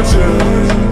virgin